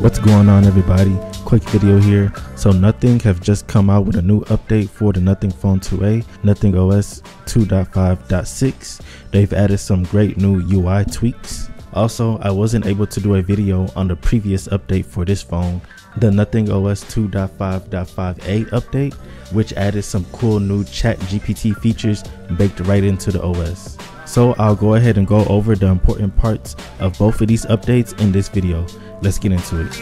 What's going on everybody? Quick video here. So Nothing have just come out with a new update for the Nothing Phone 2a, Nothing OS 2.5.6. They've added some great new UI tweaks. Also, I wasn't able to do a video on the previous update for this phone, the Nothing OS 2.5.5a update, which added some cool new chat GPT features baked right into the OS. So I'll go ahead and go over the important parts of both of these updates in this video. Let's get into it.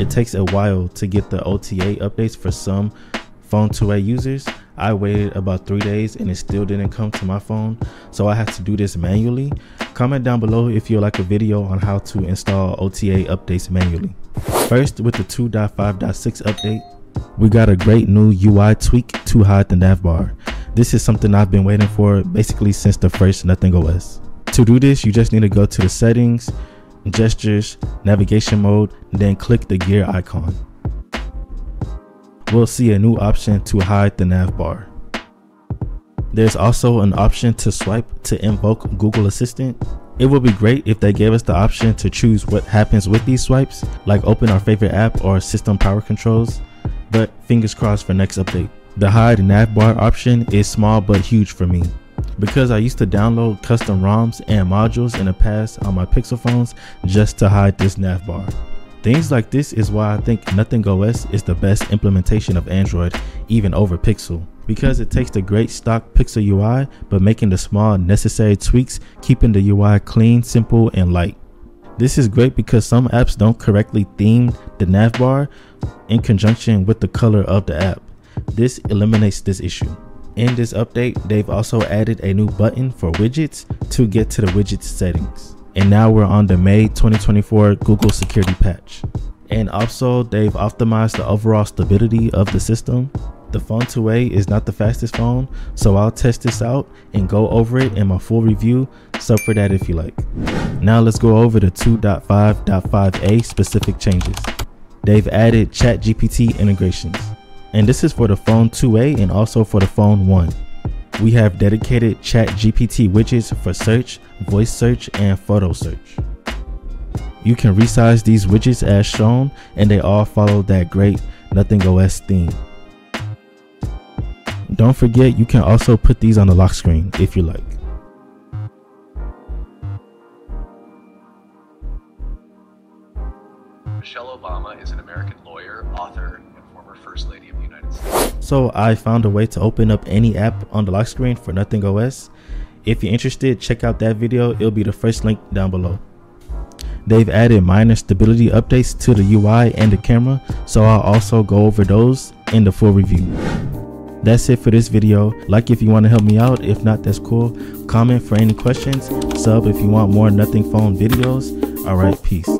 It takes a while to get the OTA updates for some phone 2a users. I waited about three days and it still didn't come to my phone, so I had to do this manually. Comment down below if you'd like a video on how to install OTA updates manually. First, with the 2.5.6 update, we got a great new UI tweak to hide the navbar. This is something I've been waiting for basically since the first Nothing OS. To do this, you just need to go to the settings, gestures, navigation mode, then click the gear icon. We'll see a new option to hide the navbar. There's also an option to swipe to invoke Google Assistant. It would be great if they gave us the option to choose what happens with these swipes, like open our favorite app or system power controls, but fingers crossed for next update. The hide navbar option is small but huge for me. Because I used to download custom ROMs and modules in the past on my Pixel phones just to hide this navbar. Things like this is why I think Nothing OS is the best implementation of Android even over Pixel because it takes the great stock Pixel UI but making the small necessary tweaks keeping the UI clean, simple, and light. This is great because some apps don't correctly theme the navbar in conjunction with the color of the app. This eliminates this issue. In this update, they've also added a new button for widgets to get to the widgets settings. And now we're on the May 2024 Google security patch. And also, they've optimized the overall stability of the system. The Phone 2a is not the fastest phone, so I'll test this out and go over it in my full review, sub for that if you like. Now let's go over the 2.5.5a specific changes. They've added ChatGPT integrations and this is for the phone 2a and also for the phone 1 we have dedicated chat gpt widgets for search voice search and photo search you can resize these widgets as shown and they all follow that great nothing os theme don't forget you can also put these on the lock screen if you like Michelle Obama is an American lawyer, author, and former First Lady of the United States. So I found a way to open up any app on the lock screen for Nothing OS. If you're interested, check out that video. It'll be the first link down below. They've added minor stability updates to the UI and the camera, so I'll also go over those in the full review. That's it for this video. Like if you want to help me out. If not, that's cool. Comment for any questions. Sub if you want more Nothing Phone videos. Alright, peace.